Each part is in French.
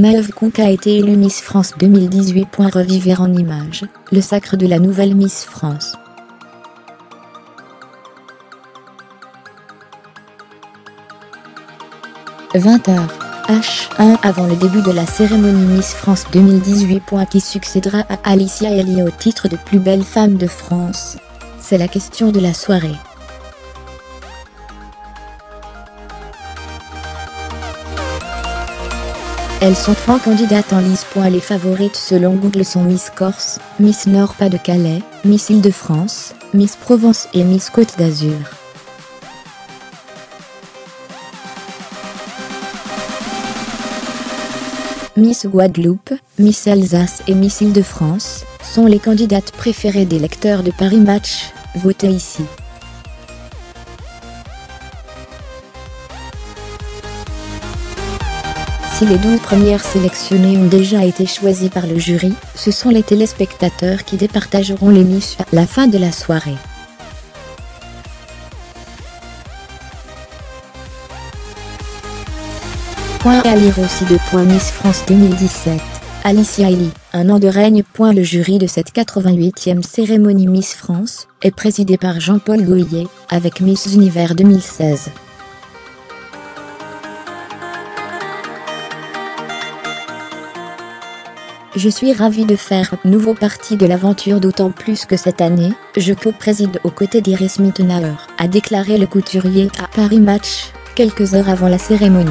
Maëve Conque a été élue Miss France 2018. Reviver en images, le sacre de la nouvelle Miss France. « 20h. H1 avant le début de la cérémonie Miss France 2018. Qui succédera à Alicia Eli au titre de plus belle femme de France C'est la question de la soirée. Elles sont trois candidates en lice. Les favorites selon Google sont Miss Corse, Miss Nord-Pas-de-Calais, Miss Île-de-France, Miss Provence et Miss Côte d'Azur. Miss Guadeloupe, Miss Alsace et Miss Île-de-France sont les candidates préférées des lecteurs de Paris Match. Votez ici. Si les 12 premières sélectionnées ont déjà été choisies par le jury, ce sont les téléspectateurs qui départageront les à la fin de la soirée. Point à lire aussi de point Miss France 2017. Alicia Eli, un an de règne. Point le jury de cette 88e cérémonie Miss France est présidé par Jean-Paul Goyer, avec Miss Univers 2016. Je suis ravie de faire nouveau partie de l'aventure d'autant plus que cette année, je co-préside aux côtés d'Iris Mittenauer, a déclaré le couturier à Paris Match, quelques heures avant la cérémonie.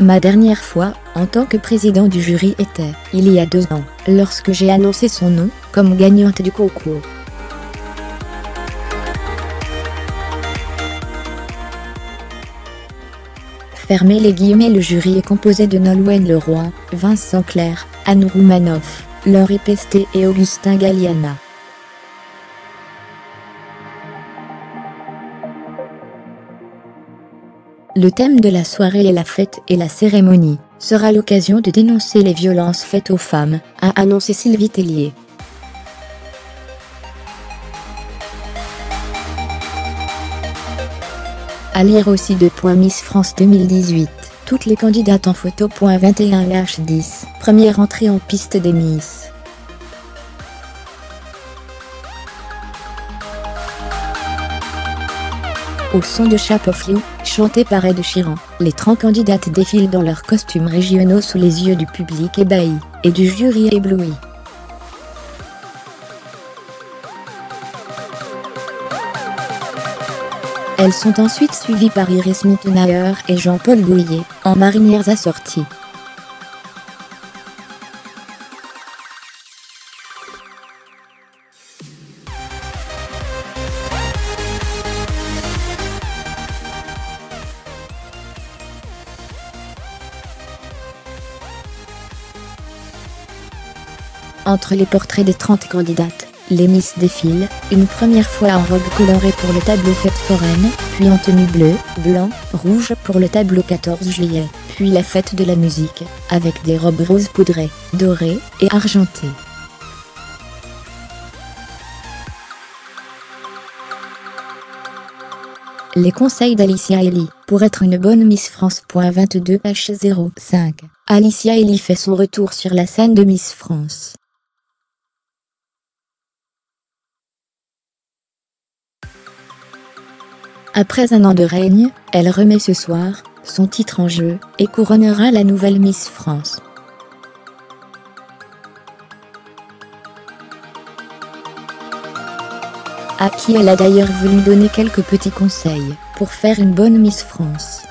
Ma dernière fois, en tant que président du jury était, il y a deux ans, lorsque j'ai annoncé son nom, comme gagnante du concours. Fermez les guillemets le jury est composé de Nolwenn Leroy, Vincent Clair, Anne Roumanoff, Laurie Pesté et Augustin Galliana. Le thème de la soirée est la fête et la cérémonie, sera l'occasion de dénoncer les violences faites aux femmes, a annoncé Sylvie Tellier. À lire aussi de Miss France 2018. Toutes les candidates en photo. 21 H10. Première entrée en piste des Miss. Au son de Chapeau Flou, chanté par Ed Sheeran, les 30 candidates défilent dans leurs costumes régionaux sous les yeux du public ébahi, et du jury ébloui. Elles sont ensuite suivies par Iris Mittenauer et Jean-Paul Gouillet, en marinières assorties. Entre les portraits des 30 candidates, les Miss défilent, une première fois en robe colorée pour le tableau fête foraine, puis en tenue bleue, blanc, rouge pour le tableau 14 juillet, puis la fête de la musique, avec des robes roses poudrées, dorées et argentées. Les conseils d'Alicia Eli, pour être une bonne Miss France. 22 H05. Alicia Eli fait son retour sur la scène de Miss France. Après un an de règne, elle remet ce soir son titre en jeu et couronnera la nouvelle Miss France. À qui elle a d'ailleurs voulu donner quelques petits conseils pour faire une bonne Miss France.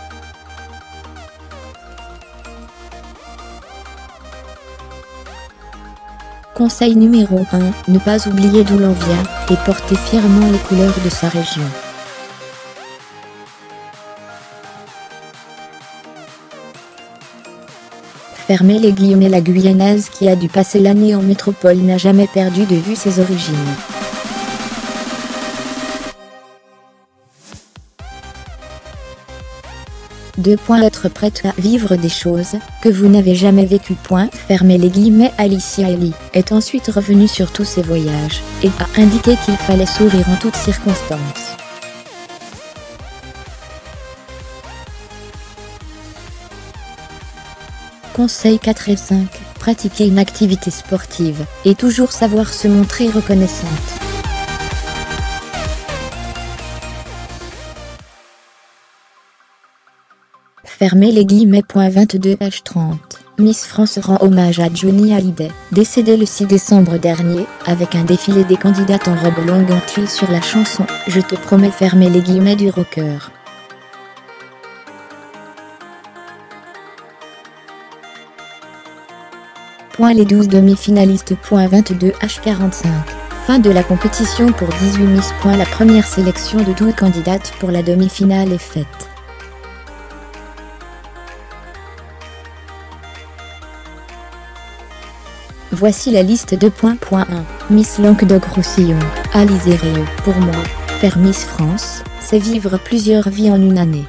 Conseil numéro 1, ne pas oublier d'où l'on vient et porter fièrement les couleurs de sa région. Fermez les guillemets la Guyanaise qui a dû passer l'année en métropole n'a jamais perdu de vue ses origines. Deux points être prête à vivre des choses que vous n'avez jamais vécues. Point fermez les guillemets Alicia Eli est ensuite revenue sur tous ses voyages et a indiqué qu'il fallait sourire en toutes circonstances. Conseil 4 et 5. Pratiquer une activité sportive, et toujours savoir se montrer reconnaissante. Fermez les guillemets. 22 H30. Miss France rend hommage à Johnny Hallyday, décédé le 6 décembre dernier, avec un défilé des candidates en robe longue en tuile sur la chanson « Je te promets fermer les guillemets du rocker ». Les 12 demi-finalistes. 22 H45. Fin de la compétition pour 18 Miss. La première sélection de 12 candidates pour la demi-finale est faite. Voici la liste de points. 1. Miss Languedoc-Roussillon, Alizé Pour moi, faire Miss France, c'est vivre plusieurs vies en une année.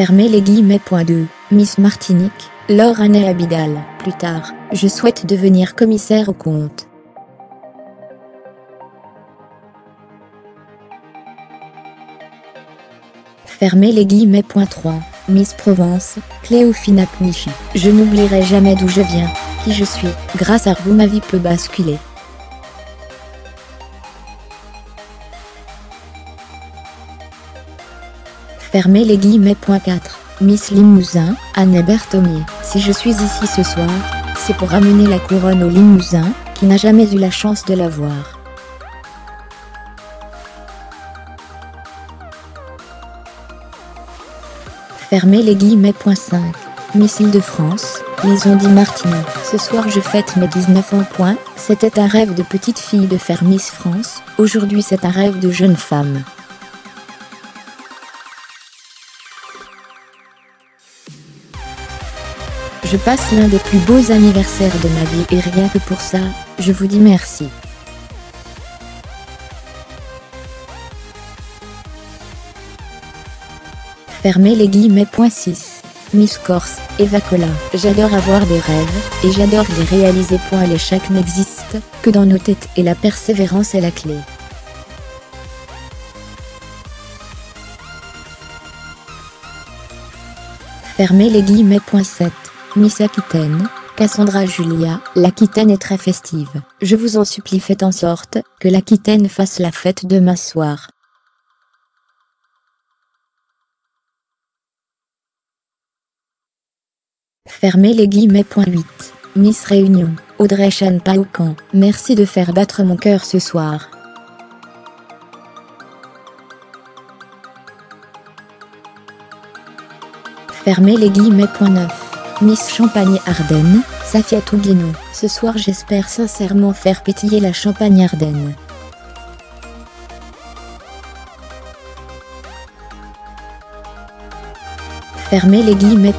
Fermez les guillemets. 2. Miss Martinique, Laure Abidal. Plus tard, je souhaite devenir commissaire au compte. Fermez les guillemets. 3. Miss Provence, Cléophina Pnichy. Je n'oublierai jamais d'où je viens, qui je suis. Grâce à vous ma vie peut basculer. Fermez les guillemets. 4. Miss Limousin, Anne Berthomier. Si je suis ici ce soir, c'est pour amener la couronne au Limousin, qui n'a jamais eu la chance de la voir. Fermez les guillemets. 5. Miss Île-de-France, les dit Martini. Ce soir je fête mes 19 ans. Point. C'était un rêve de petite fille de faire Miss France, aujourd'hui c'est un rêve de jeune femme. Je passe l'un des plus beaux anniversaires de ma vie et rien que pour ça, je vous dis merci. Fermez les guillemets. 6. Miss Corse, Eva Cola. J'adore avoir des rêves, et j'adore les réaliser. L'échec n'existe que dans nos têtes et la persévérance est la clé. Fermez les guillemets. 7. Miss Aquitaine, Cassandra Julia, l'Aquitaine est très festive. Je vous en supplie faites en sorte que l'Aquitaine fasse la fête demain soir. Fermez les guillemets. 8. Miss Réunion, Audrey Chan Paoukan, merci de faire battre mon cœur ce soir. Fermez les guillemets. 9. Miss Champagne-Ardenne, Safia Touguino, ce soir j'espère sincèrement faire pétiller la Champagne-Ardenne. Fermez les guillemets.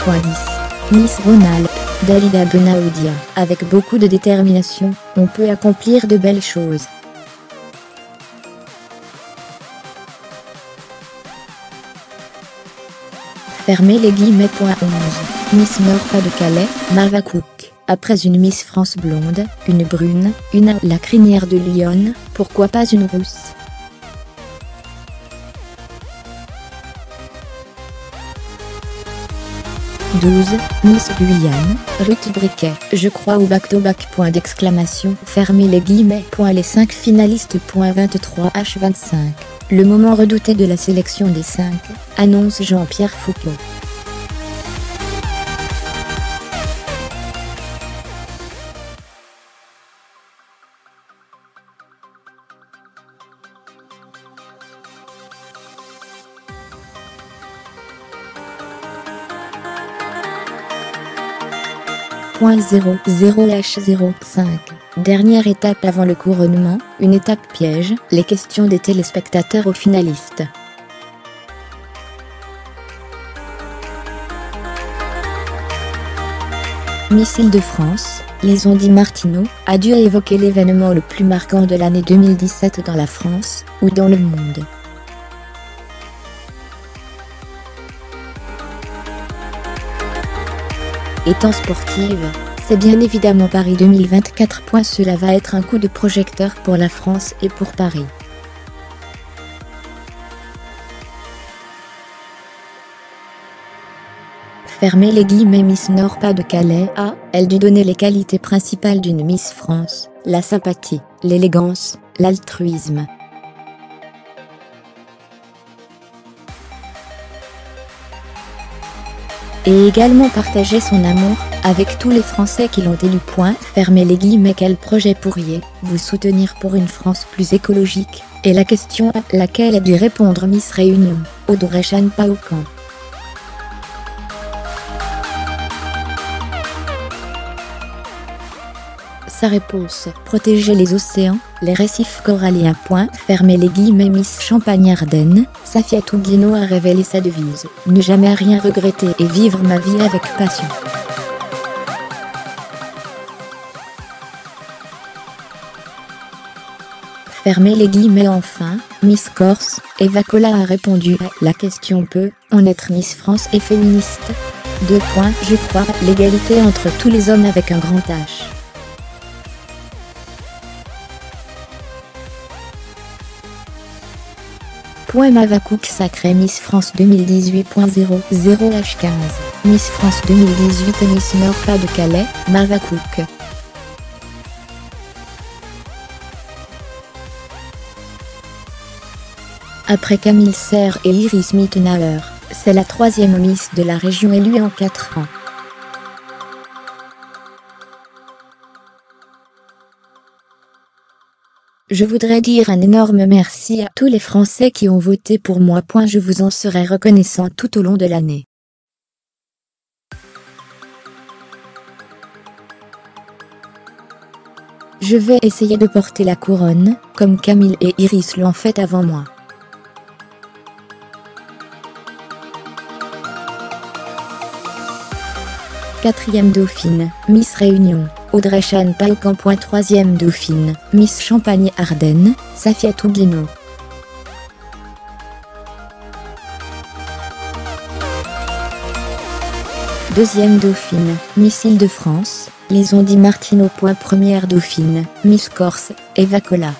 10. Miss Ronald, Dalida Benaoudia. Avec beaucoup de détermination, on peut accomplir de belles choses. Fermez les guillemets. 11. Miss Nord pas de Calais, Marva Cook. Après une Miss France blonde, une brune, une la crinière de Lyon, pourquoi pas une rousse 12. Miss Guyane, Ruth Briquet. Je crois au back-to-back. Point d'exclamation. Fermez les guillemets. Les 5 finalistes. Point 23 H25. Le moment redouté de la sélection des 5, annonce Jean-Pierre Foucault. 0.00H05. Dernière étape avant le couronnement, une étape piège, les questions des téléspectateurs aux finalistes. Missile de France, les dit Martineau, a dû évoquer l'événement le plus marquant de l'année 2017 dans la France, ou dans le monde. Étant sportive, c'est bien évidemment Paris 2024. Cela va être un coup de projecteur pour la France et pour Paris. Fermez les guillemets Miss Nord pas de Calais a, elle dû donner les qualités principales d'une Miss France, la sympathie, l'élégance, l'altruisme, et également partager son amour, avec tous les Français qui l'ont élu. Point, fermez les guillemets quel projet pourriez vous soutenir pour une France plus écologique? Et la question à laquelle a dû répondre Miss Réunion, Audrey Chan Paoukan. Sa réponse, protéger les océans, les récifs coralliens. Point, fermer les guillemets Miss Champagne-Ardenne, Safia Touguino a révélé sa devise, ne jamais rien regretter et vivre ma vie avec passion. Fermez les guillemets enfin, Miss Corse, Eva Cola a répondu à la question peut on être Miss France et féministe. Deux points, je crois, l'égalité entre tous les hommes avec un grand H. Point Mavacook sacré Miss France 2018.00 H15 Miss France 2018 Miss Nord pas de Calais, Mavacook Après Camille Serre et Iris Mittenauer, c'est la troisième Miss de la région élue en 4 ans. Je voudrais dire un énorme merci à tous les Français qui ont voté pour moi. Je vous en serai reconnaissant tout au long de l'année. Je vais essayer de porter la couronne, comme Camille et Iris l'ont fait avant moi. Quatrième Dauphine, Miss Réunion, Audrey Chan Point Troisième Dauphine, Miss Champagne-Ardenne, Safia Touguino. Deuxième Dauphine, Miss Île-de-France, Les Ondits Martino. Première Dauphine, Miss Corse, Eva Cola.